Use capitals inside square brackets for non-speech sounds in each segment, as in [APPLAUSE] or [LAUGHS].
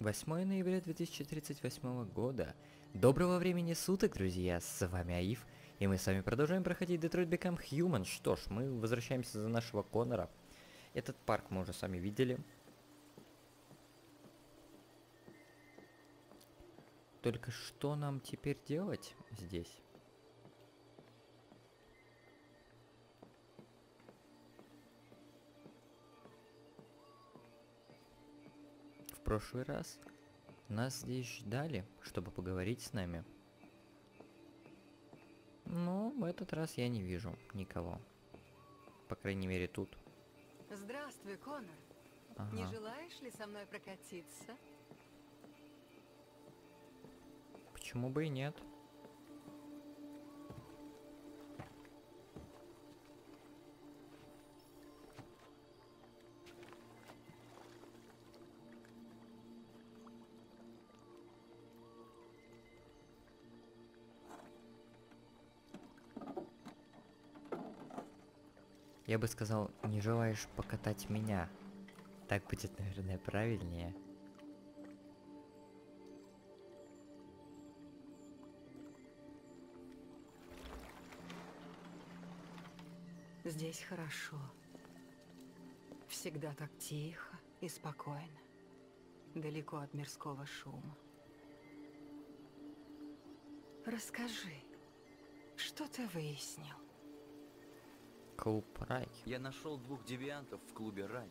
8 ноября 2038 года. Доброго времени суток, друзья, с вами Аив, и мы с вами продолжаем проходить Detroit Become Human. Что ж, мы возвращаемся за нашего Конора. Этот парк мы уже сами видели. Только что нам теперь делать здесь? Прошлый раз нас здесь ждали, чтобы поговорить с нами. Но в этот раз я не вижу никого. По крайней мере тут. Здравствуй, Конор. Ага. Не желаешь ли со мной прокатиться? Почему бы и нет? Я бы сказал, не желаешь покатать меня. Так будет, наверное, правильнее. Здесь хорошо. Всегда так тихо и спокойно. Далеко от мирского шума. Расскажи, что ты выяснил? Клуб Рай. Я нашел двух девиантов в клубе Рай.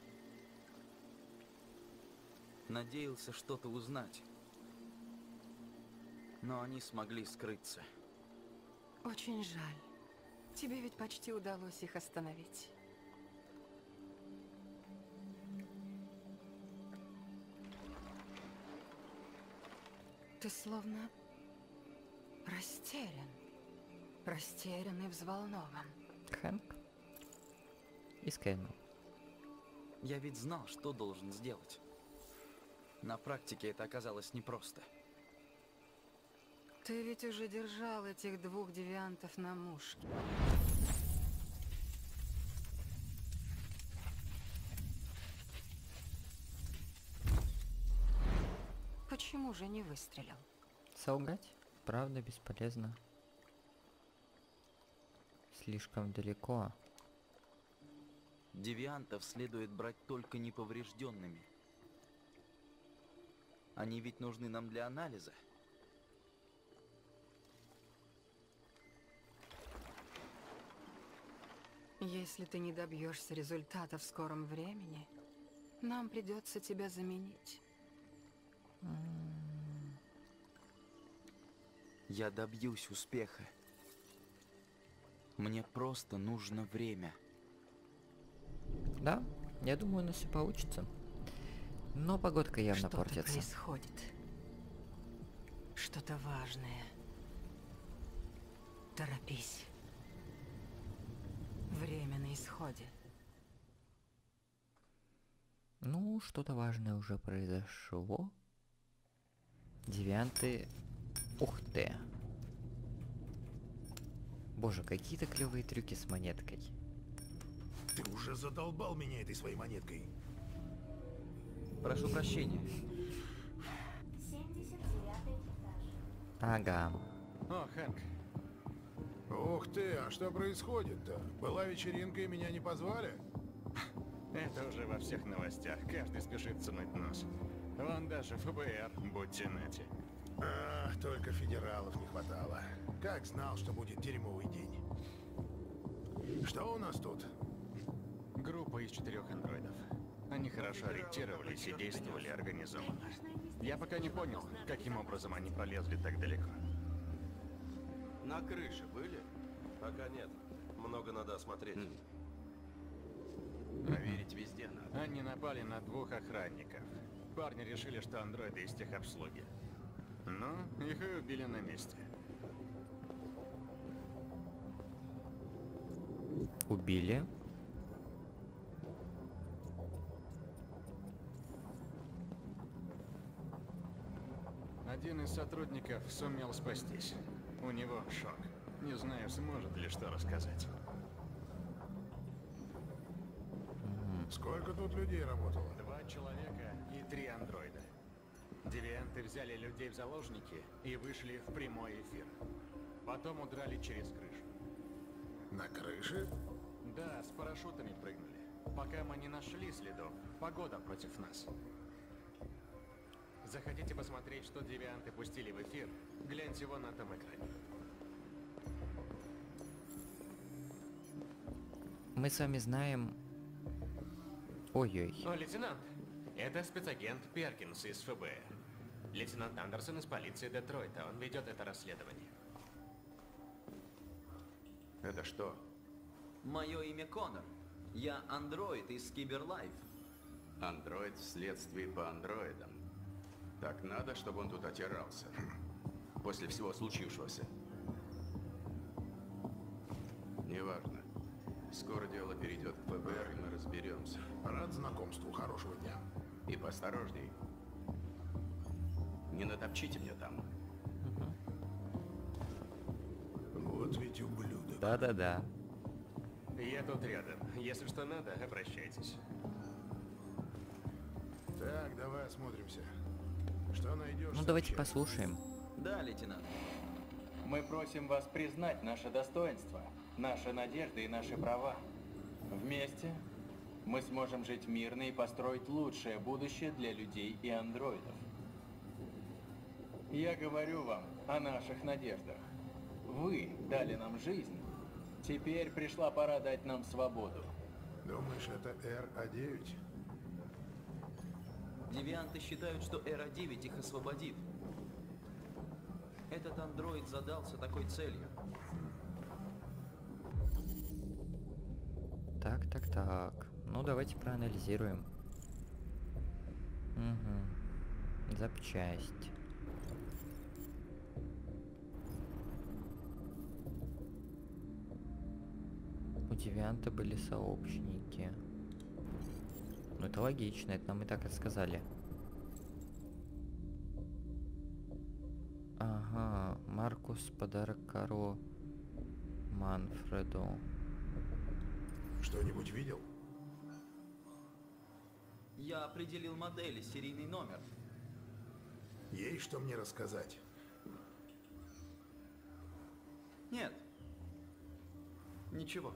Надеялся что-то узнать. Но они смогли скрыться. Очень жаль. Тебе ведь почти удалось их остановить. Ты словно растерян. Растерян и взволнован. Хэнк. И. Я ведь знал, что должен сделать. На практике это оказалось непросто. Ты ведь уже держал этих двух девиантов на мушке. Почему же не выстрелил? Солгать? Правда бесполезно. Слишком далеко. Девиантов следует брать только неповрежденными. Они ведь нужны нам для анализа. Если ты не добьешься результата в скором времени, нам придется тебя заменить. Я добьюсь успеха. Мне просто нужно время. Да, я думаю, у нас все получится. Но погодка явно Что-то портится. происходит. Что-то важное. Торопись. Время на исходе. Ну, что-то важное уже произошло. Девианты... Ух ты. Боже, какие-то клевые трюки с монеткой. Ты уже задолбал меня этой своей монеткой. Прошу прощения. 79 этаж. Ага. О, Хэнк, Ух ты, а что происходит-то? Была вечеринка и меня не позвали? это уже во всех новостях. Каждый спешит сунуть нос. Вон даже ФБР, будьте нати. Ах, только федералов не хватало. Как знал, что будет дерьмовый день. Что у нас тут? Группа из четырех андроидов. Они хорошо ориентировались и действовали организованно. Я пока не понял, каким образом они пролезли так далеко. На крыше были? Пока нет. Много надо осмотреть. Проверить везде надо. Они напали на двух охранников. Парни решили, что андроиды из техобслуги. Ну, их и убили на месте. Убили. Один из сотрудников сумел спастись. У него шок. Не знаю, сможет ли что рассказать. Сколько тут людей работало? Два человека и три андроида. Девианты взяли людей в заложники и вышли в прямой эфир. Потом удрали через крышу. На крыше? Да, с парашютами прыгнули. Пока мы не нашли следов, погода против нас. Захотите посмотреть, что девианты пустили в эфир? Гляньте вон на том экране. Мы с вами знаем... Ой-ой. О, лейтенант, это спецагент Перкинс из ФБР. Лейтенант Андерсон из полиции Детройта. Он ведет это расследование. Это что? Мое имя Конор. Я андроид из Киберлайф. Андроид в следствии по андроидам. Так надо, чтобы он тут отирался. После всего случившегося. Неважно. Скоро дело перейдет к ФБР, и мы разберемся. Рад знакомству. Хорошего дня. И поосторожней. Не натопчите мне там. Вот ведь ублюдок. Да-да-да. Я тут рядом. Если что надо, обращайтесь. Так, давай осмотримся. Что найдешь? Ну давайте сообщи. послушаем. Да, лейтенант. Мы просим вас признать наше достоинство, наши надежды и наши права. Вместе мы сможем жить мирно и построить лучшее будущее для людей и андроидов. Я говорю вам о наших надеждах. Вы дали нам жизнь. Теперь пришла пора дать нам свободу. Думаешь, это РА-9? Девианты считают, что Эра-9 их освободит. Этот андроид задался такой целью. Так, так, так. Ну, давайте проанализируем. Угу. Запчасть. У Девианта были сообщники. Ну, это логично, это нам и так рассказали. Ага, Маркус подарок Каро Манфреду. Что-нибудь видел? Я определил модель и серийный номер. Есть что мне рассказать? Нет. Ничего.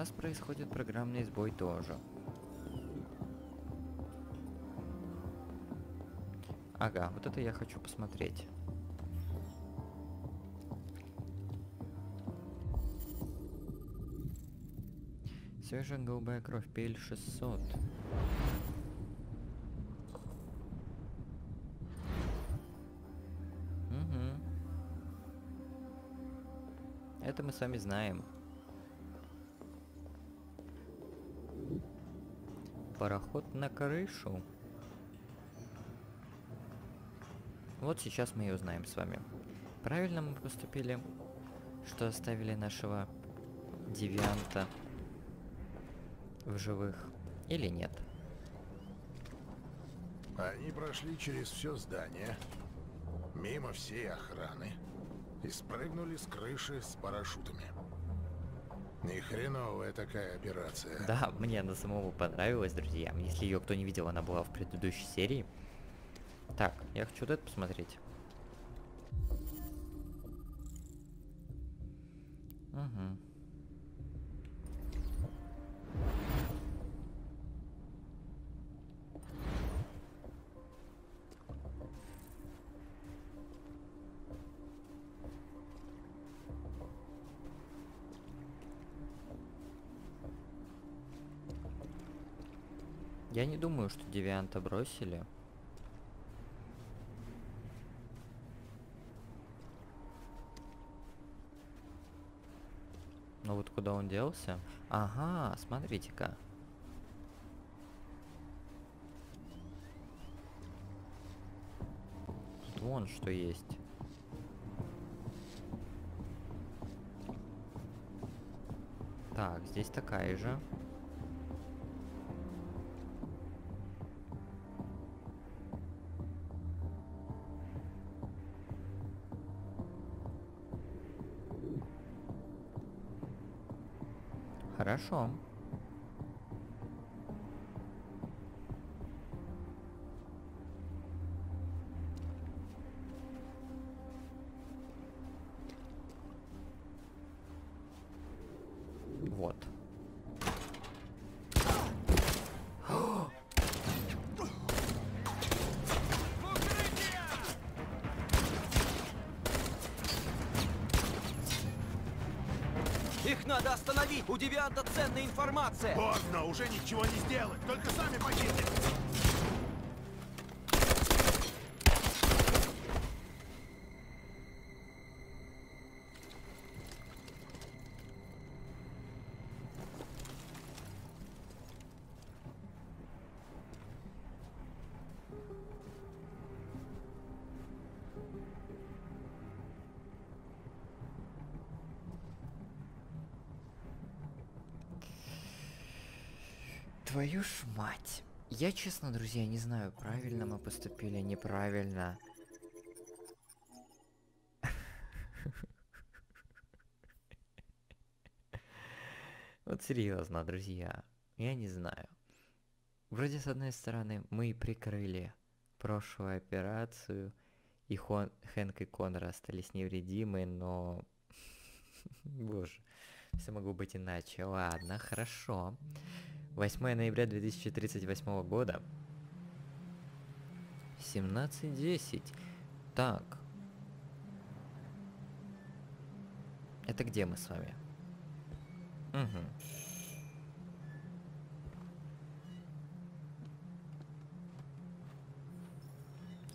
Нас происходит программный сбой тоже. Ага, вот это я хочу посмотреть. Свежая голубая кровь, пель 600. Угу. Это мы сами знаем. Пароход на крышу. Вот сейчас мы и узнаем с вами. Правильно мы поступили, что оставили нашего девианта в живых или нет? Они прошли через все здание, мимо всей охраны, и спрыгнули с крыши с парашютами. Ни хреновая такая операция. Да, мне она самому понравилась, друзья. Если ее кто не видел, она была в предыдущей серии. Так, я хочу вот это посмотреть. Угу. Я не думаю, что девианта бросили. Ну вот куда он делся? Ага, смотрите-ка. Тут вон что есть. Так, здесь такая же. Хорошо. Вот. Девианта ценная информация! Поздно, уже ничего не сделать, только сами погибнете. Твою ж мать. Я, честно, друзья, не знаю, правильно мы поступили, неправильно. [LAUGHS] Вот серьезно, друзья, я не знаю. Вроде с одной стороны мы прикрыли прошлую операцию, и Хон, Хэнк и Коннор остались невредимы, но... [LAUGHS] Боже, все могло быть иначе. Ладно, хорошо. 8 ноября 2038 года. 17.10. Так. Это где мы с вами? Угу.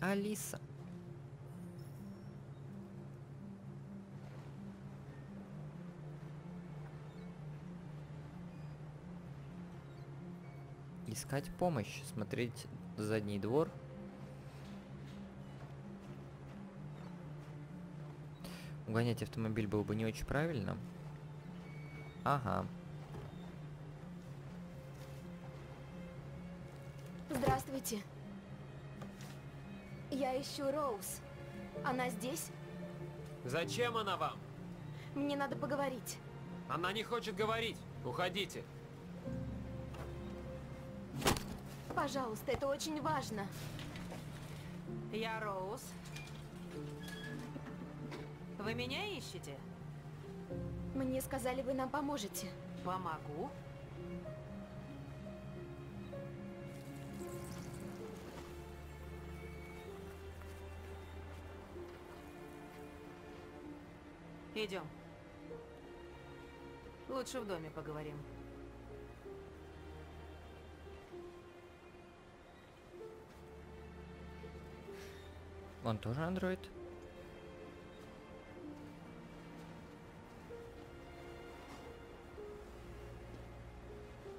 Алиса. Искать помощь, смотреть задний двор. Угонять автомобиль было бы не очень правильно. Ага. Здравствуйте. Я ищу Роуз. Она здесь? Зачем она вам? Мне надо поговорить. Она не хочет говорить. Уходите. Пожалуйста, это очень важно. Я Роуз. Вы меня ищете? Мне сказали, вы нам поможете. Помогу. Идем. Лучше в доме поговорим. Он тоже андроид?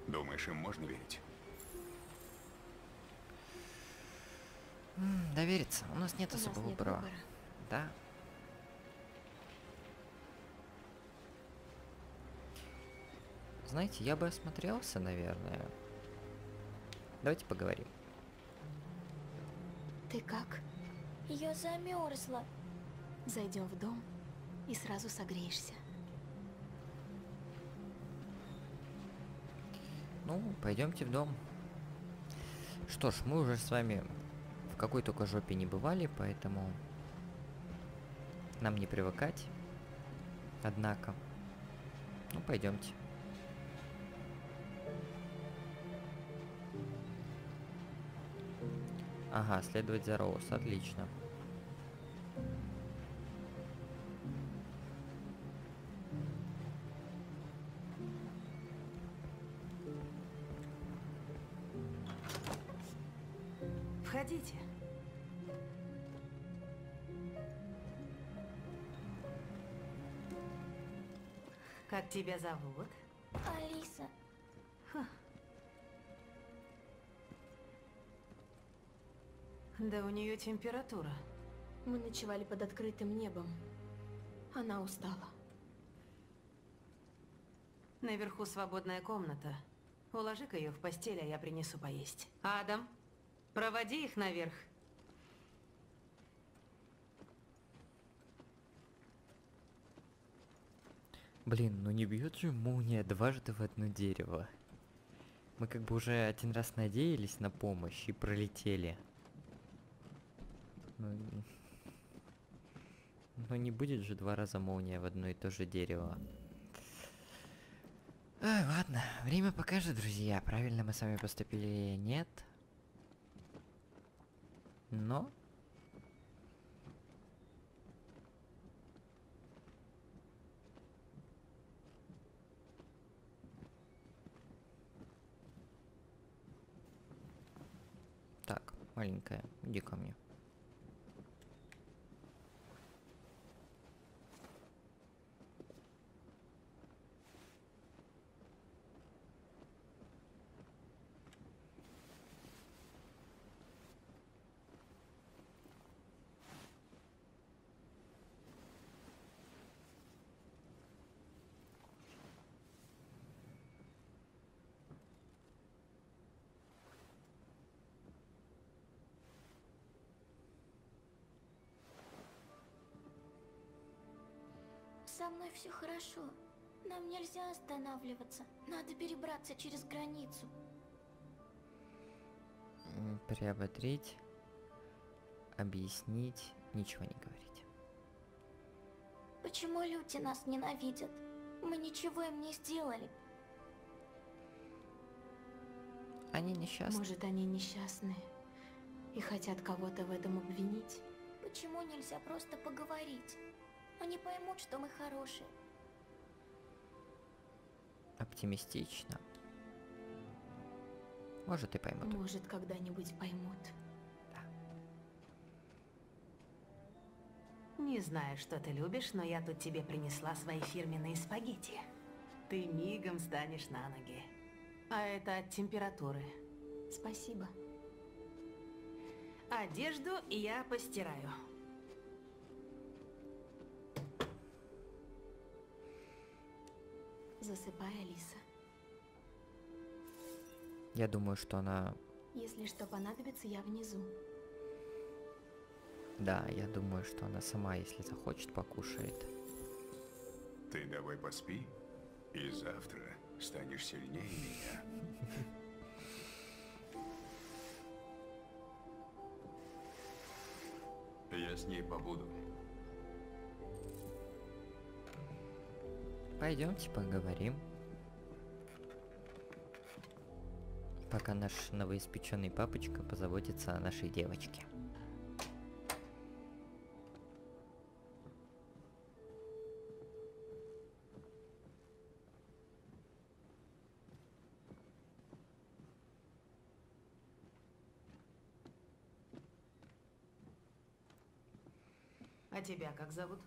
Думаешь, им можно верить? М, Довериться. У нас нет У нас особого нет выбора. выбора. Да. Знаете, я бы осмотрелся, наверное. Давайте поговорим. Ты как? Я замерзла. Зайдем в дом и сразу согреешься. Ну, пойдемте в дом. Что ж, мы уже с вами в какой только жопе не бывали, поэтому нам не привыкать. Однако. Ну, пойдемте. Ага, следовать за Роуз, отлично. Тебя зовут? Алиса. Да у нее температура. Мы ночевали под открытым небом. Она устала. Наверху свободная комната. Уложи-ка ее в постель, а я принесу поесть. Адам, проводи их наверх. Блин, ну не бьет же молния дважды в одно дерево. Мы как бы уже один раз надеялись на помощь и пролетели. Ну, н- [LAUGHS] ну не будет же два раза молния в одно и то же дерево. Ай, ладно, время покажет, друзья, правильно мы с вами поступили или нет. Но... Так, маленькая, иди ко мне. Со мной все хорошо. Нам нельзя останавливаться. Надо перебраться через границу. Приободрить, объяснить, ничего не говорить. Почему люди нас ненавидят? Мы ничего им не сделали. Они несчастны. Может, они несчастны и хотят кого-то в этом обвинить? Почему нельзя просто поговорить? Они поймут, что мы хорошие. Оптимистично. Может и поймут. Может, когда-нибудь поймут. Не знаю, что ты любишь, но я тут тебе принесла свои фирменные спагетти. Ты мигом станешь на ноги. А это от температуры. Спасибо. Одежду я постираю. Засыпай, Алиса. Я думаю, что она... Если что понадобится, я внизу. Да, я думаю, что она сама, если захочет, покушает. Ты давай поспи, и завтра станешь сильнее меня. [LAUGHS] Я с ней побуду. Пойдемте поговорим. Пока наш новоиспеченный папочка позаботится о нашей девочке. А тебя как зовут?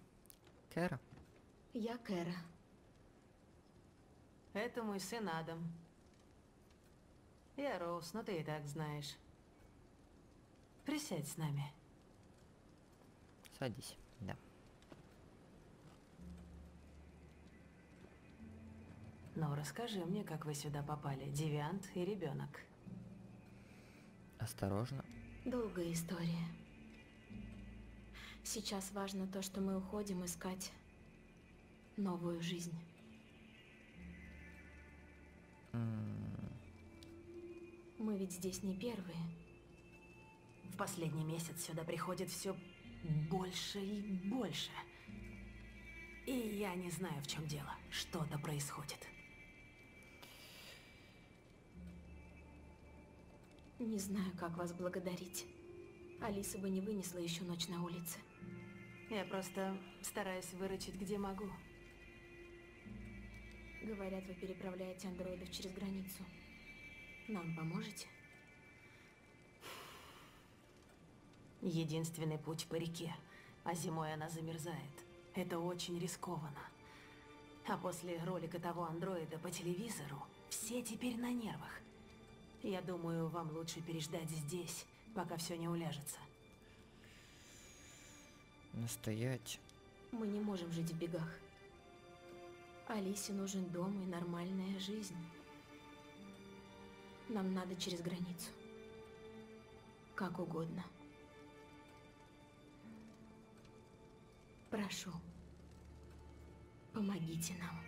Кэра. Я Кэра. Это мой сын Адам. Я Роуз, но ты и так знаешь. Присядь с нами. Садись, да. Ну, расскажи мне, как вы сюда попали, девиант и ребенок. Осторожно. Долгая история. Сейчас важно то, что мы уходим искать новую жизнь. Мы ведь здесь не первые. В последний месяц сюда приходит все больше и больше. И я не знаю, в чем дело. Что-то происходит. Не знаю, как вас благодарить. Алиса бы не вынесла еще ночь на улице. Я просто стараюсь выручить, где могу. Говорят, вы переправляете андроидов через границу. Нам поможете? Единственный путь по реке, а зимой она замерзает. Это очень рискованно. А после ролика того андроида по телевизору, все теперь на нервах. Я думаю, вам лучше переждать здесь, пока все не уляжется. Настоять. Мы не можем жить в бегах. Алисе нужен дом и нормальная жизнь. Нам надо через границу. Как угодно. Прошу, помогите нам.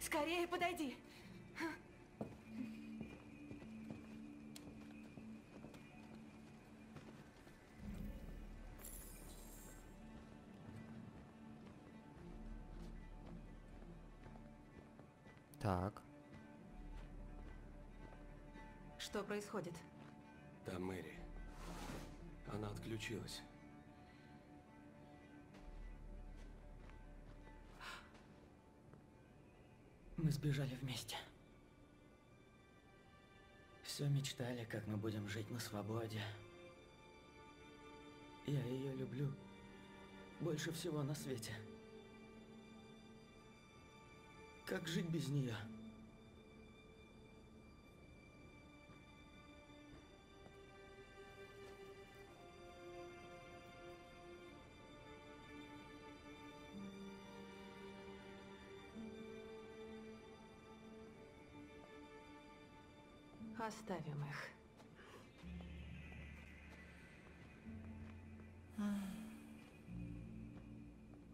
Скорее подойди! Так. Что происходит? Там Мэри. Она отключилась. Мы сбежали вместе. Все мечтали, как мы будем жить на свободе. Я ее люблю больше всего на свете. Как жить без нее? Оставим их.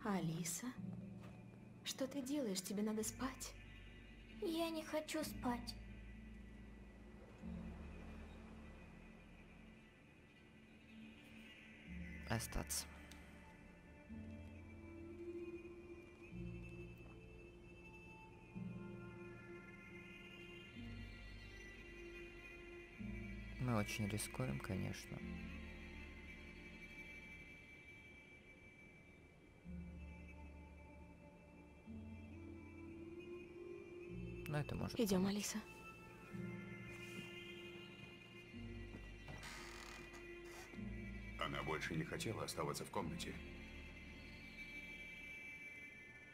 Алиса? Что ты делаешь? Тебе надо спать. Я не хочу спать. Остаться. Мы очень рискуем, конечно. Это может... Идем, Алиса. Она больше не хотела оставаться в комнате.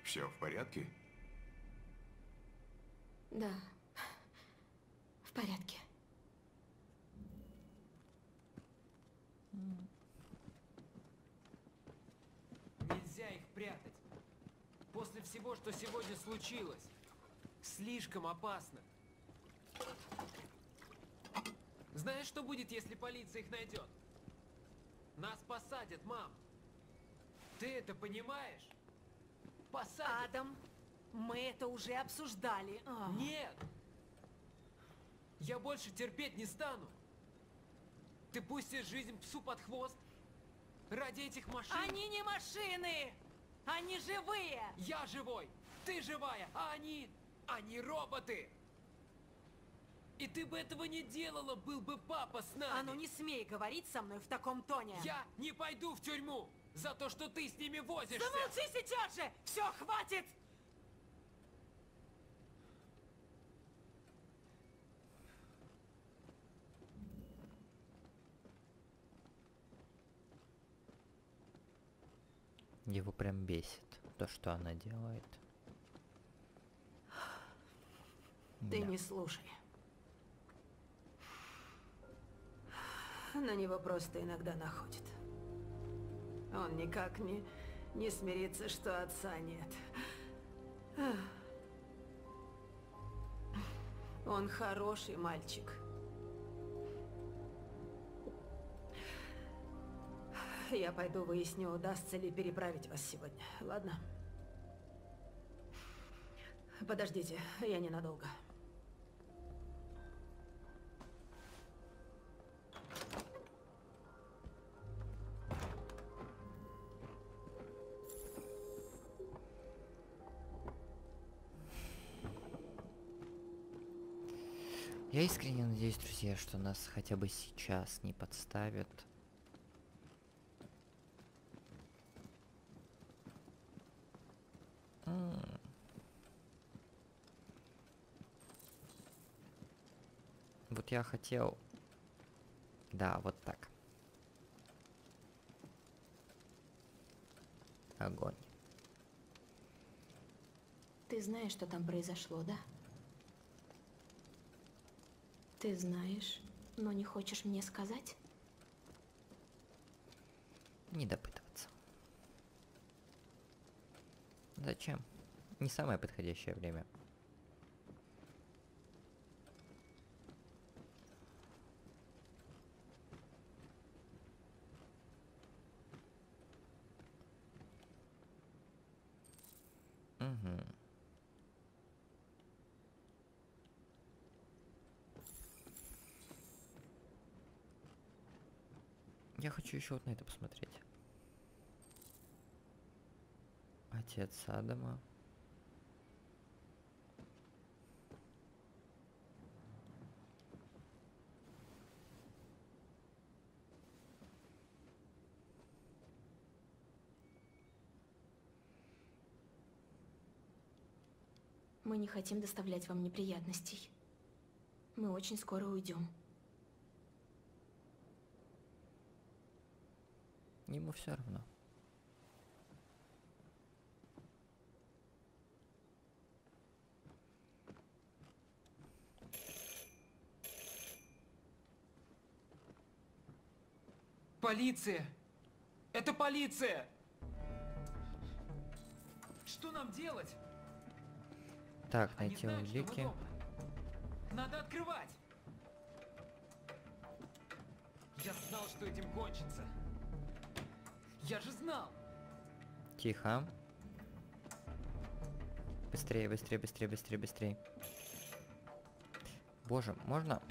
Все в порядке? Да. В порядке. Нельзя их прятать. После всего, что сегодня случилось. Слишком опасно. Знаешь, что будет, если полиция их найдет? Нас посадят, мам. Ты это понимаешь? Посадят. Адам, мы это уже обсуждали. А. Нет! Я больше терпеть не стану. Ты пустишь жизнь псу под хвост? Ради этих машин? Они не машины! Они живые! Я живой! Ты живая! А они... Они роботы! И ты бы этого не делала, был бы папа с нами! А ну не смей говорить со мной в таком тоне! Я не пойду в тюрьму за то, что ты с ними возишься! Замолчи сейчас же! Все, хватит! Его прям бесит то, что она делает. Ты Да. не слушай. На него просто иногда находит. Он никак не, не смирится, что отца нет. Он хороший мальчик. Я пойду выясню, удастся ли переправить вас сегодня. Ладно? Подождите, я ненадолго. Я искренне надеюсь, друзья, что нас хотя бы сейчас не подставят. Вот я хотел... Да, вот так. Огонь. Ты знаешь, что там произошло, да? Ты знаешь, но не хочешь мне сказать? Не допытываться. Зачем? Не самое подходящее время. Еще вот на это посмотреть. Отец Адама. Мы не хотим доставлять вам неприятностей. Мы очень скоро уйдем. Ему все равно. Полиция! Это полиция! Что нам делать? Так, Они найти знают, что мы улики. Надо открывать! Я знал, что этим кончится. Я же знал! Тихо. Быстрее, быстрее, быстрее, быстрее, быстрее. Боже, можно?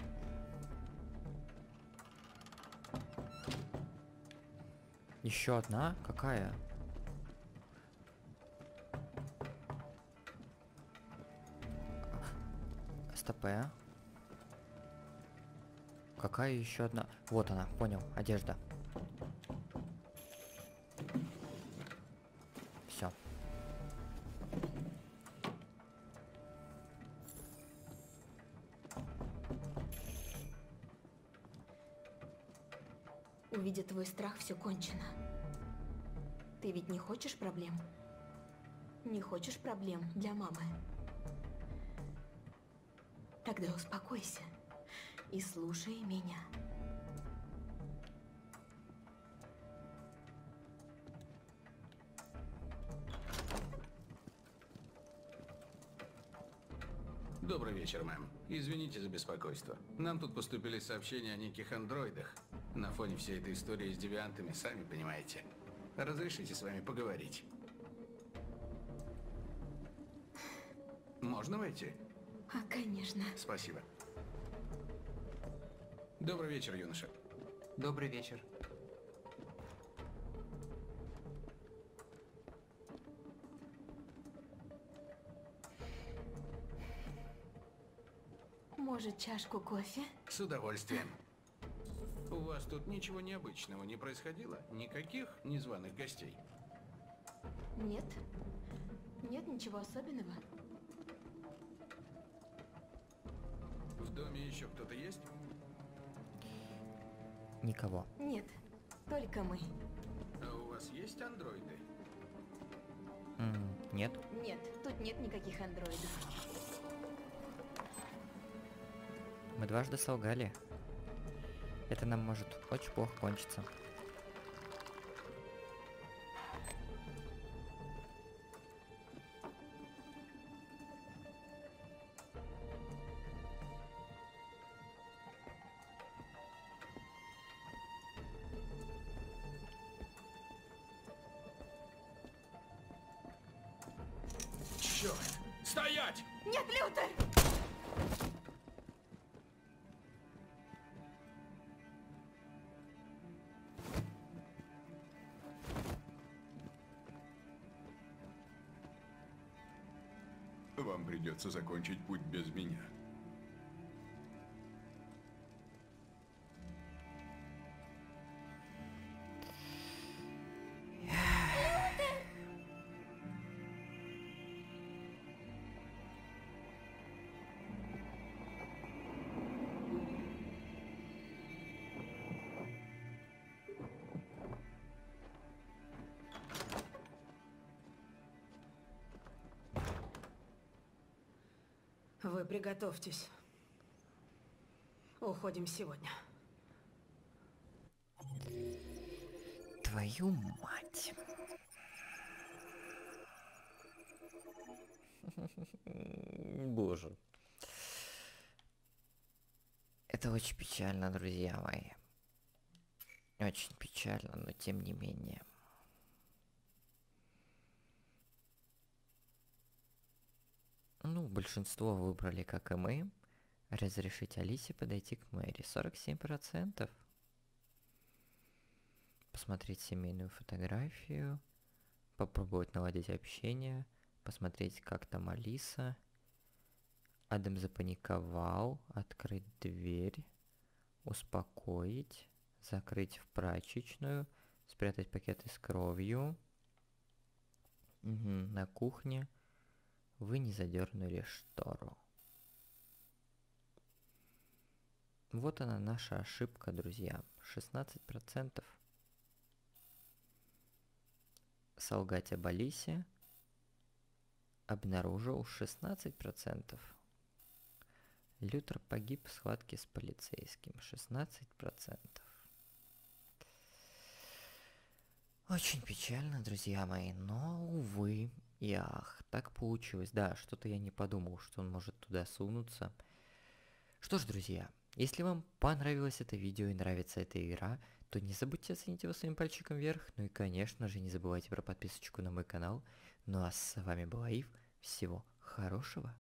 Еще одна? Какая? СТП. Какая еще одна? Вот она, понял, одежда. Увидя твой страх, все кончено. Ты ведь не хочешь проблем? Не хочешь проблем для мамы? Тогда успокойся и слушай меня. Извините за беспокойство. Нам тут поступили сообщения о неких андроидах. На фоне всей этой истории с девиантами, сами понимаете. Разрешите с вами поговорить? Можно войти? А, конечно. Спасибо. Добрый вечер, юноша. Добрый вечер. Может, чашку кофе? С удовольствием. У вас тут ничего необычного не происходило? Никаких незваных гостей? Нет. Нет ничего особенного. В доме еще кто-то есть? Никого. Нет. Только мы. А у вас есть андроиды? Нет. Нет, тут нет никаких андроидов. Мы дважды солгали. Это нам может очень плохо кончиться. Меня. Вы приготовьтесь. Уходим сегодня. Твою мать. [LAUGHS] Боже. Это очень печально, друзья мои. Очень печально, но тем не менее. Ну, большинство выбрали, как и мы. Разрешить Алисе подойти к Мэри. 47%. посмотреть семейную фотографию, попробовать наладить общение, посмотреть, как там Алиса. Адам запаниковал, открыть дверь, успокоить, закрыть в прачечную, спрятать пакеты с кровью. Угу, на кухне вы не задернули штору. Вот она наша ошибка, друзья. 16%. Солгать об Алисе обнаружил 16%. Лютер погиб в схватке с полицейским. 16%. Очень печально, друзья мои, но, увы ах, так получилось. Да, что-то я не подумал, что он может туда сунуться. Что ж, друзья, если вам понравилось это видео и нравится эта игра, то не забудьте оценить его своим пальчиком вверх. Ну и, конечно же, не забывайте про подписочку на мой канал. Ну а с вами был Аив. Всего хорошего.